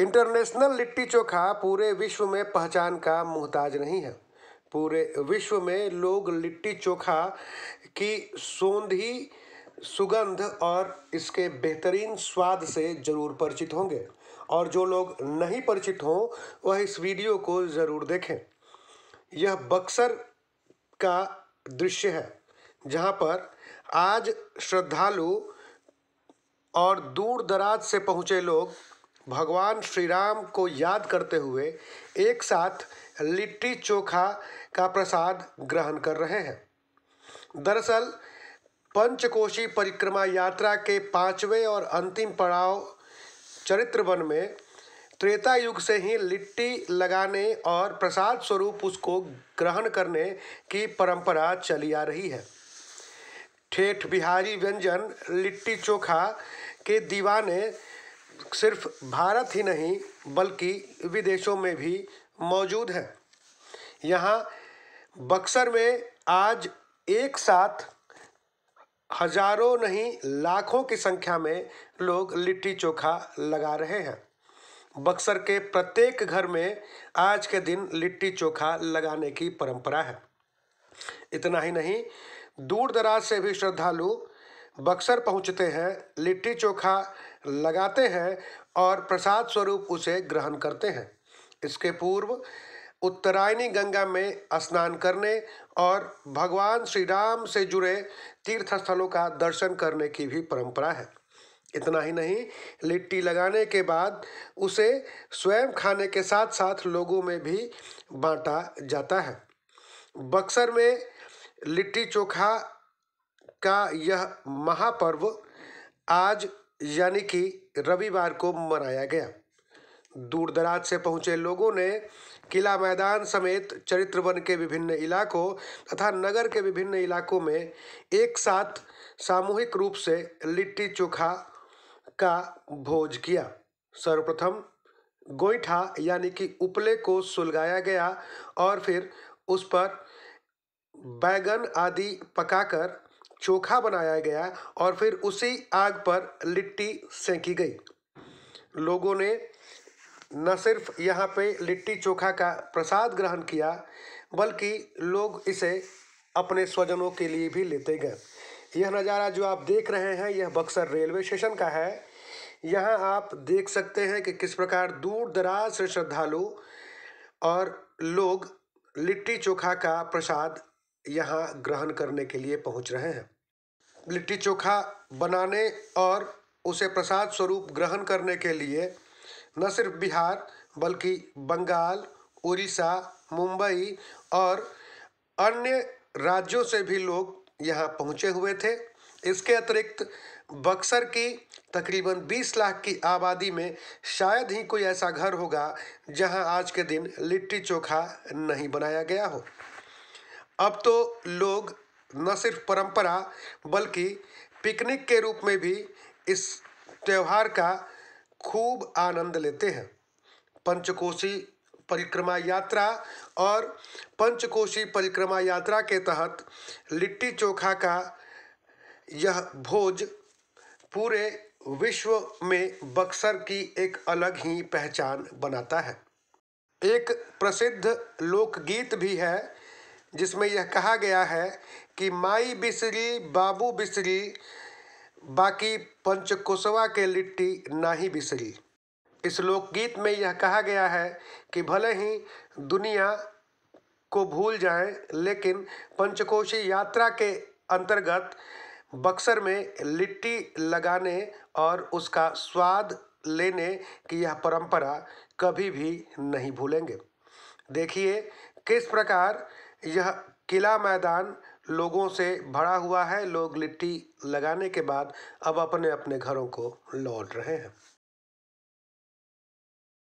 International litti chokha पूरे विश्व में पहचान का मोहताज नहीं है। पूरे विश्व में लोग लिट्टी चोखा की सोंधी, सुगंध और इसके बेहतरीन स्वाद से ज़रूर परिचित होंगे। और जो लोग नहीं परिचित हों, वह इस वीडियो को ज़रूर देखें। यह बक्सर का दृश्य है, जहाँ पर आज श्रद्धालु और दूर दराज से पहुँचे लोग भगवान श्री राम को याद करते हुए एक साथ लिट्टी चोखा का प्रसाद ग्रहण कर रहे हैं। दरअसल, पंचकोशी परिक्रमा यात्रा के पाँचवें और अंतिम पड़ाव चरित्र वन में त्रेता युग से ही लिट्टी लगाने और प्रसाद स्वरूप उसको ग्रहण करने की परंपरा चली आ रही है। ठेठ बिहारी व्यंजन लिट्टी चोखा के दीवाने सिर्फ़ भारत ही नहीं, बल्कि विदेशों में भी मौजूद है। यहाँ बक्सर में आज एक साथ हज़ारों नहीं, लाखों की संख्या में लोग लिट्टी चोखा लगा रहे हैं। बक्सर के प्रत्येक घर में आज के दिन लिट्टी चोखा लगाने की परंपरा है। इतना ही नहीं, दूर दराज से भी श्रद्धालु बक्सर पहुँचते हैं, लिट्टी चोखा लगाते हैं और प्रसाद स्वरूप उसे ग्रहण करते हैं। इसके पूर्व उत्तरायणी गंगा में स्नान करने और भगवान श्री राम से जुड़े तीर्थ स्थलों का दर्शन करने की भी परंपरा है। इतना ही नहीं, लिट्टी लगाने के बाद उसे स्वयं खाने के साथ साथ लोगों में भी बांटा जाता है। बक्सर में लिट्टी चोखा का यह महापर्व आज यानी कि रविवार को मनाया गया। दूर दराज से पहुँचे लोगों ने किला मैदान समेत चरित्र वन के विभिन्न इलाकों तथा नगर के विभिन्न इलाकों में एक साथ सामूहिक रूप से लिट्टी चोखा का भोज किया। सर्वप्रथम गोईठा यानी कि उपले को सुलगाया गया और फिर उस पर बैगन आदि पकाकर चोखा बनाया गया और फिर उसी आग पर लिट्टी सेंकी गई। लोगों ने न सिर्फ़ यहाँ पे लिट्टी चोखा का प्रसाद ग्रहण किया, बल्कि लोग इसे अपने स्वजनों के लिए भी लेते गए। यह नज़ारा जो आप देख रहे हैं, यह बक्सर रेलवे स्टेशन का है। यहाँ आप देख सकते हैं कि किस प्रकार दूर दराज से श्रद्धालु और लोग लिट्टी चोखा का प्रसाद यहाँ ग्रहण करने के लिए पहुँच रहे हैं। लिट्टी चोखा बनाने और उसे प्रसाद स्वरूप ग्रहण करने के लिए न सिर्फ़ बिहार बल्कि बंगाल, उड़ीसा, मुंबई और अन्य राज्यों से भी लोग यहाँ पहुँचे हुए थे। इसके अतिरिक्त बक्सर की तकरीबन 20 लाख की आबादी में शायद ही कोई ऐसा घर होगा जहाँ आज के दिन लिट्टी चोखा नहीं बनाया गया हो। अब तो लोग न सिर्फ़ परंपरा बल्कि पिकनिक के रूप में भी इस त्यौहार का खूब आनंद लेते हैं। पंचकोशी परिक्रमा यात्रा और पंचकोशी परिक्रमा यात्रा के तहत लिट्टी चोखा का यह भोज पूरे विश्व में बक्सर की एक अलग ही पहचान बनाता है। एक प्रसिद्ध लोकगीत भी है जिसमें यह कहा गया है कि माई बिसरी, बाबू बिसरी, बाकी पंचकोसवा के लिट्टी नाही बिसरी। इस लोकगीत में यह कहा गया है कि भले ही दुनिया को भूल जाएँ, लेकिन पंचकोशी यात्रा के अंतर्गत बक्सर में लिट्टी लगाने और उसका स्वाद लेने की यह परंपरा कभी भी नहीं भूलेंगे। देखिए किस प्रकार यह किला मैदान लोगों से भरा हुआ है। लोग लिट्टी लगाने के बाद अब अपने अपने घरों को लौट रहे हैं।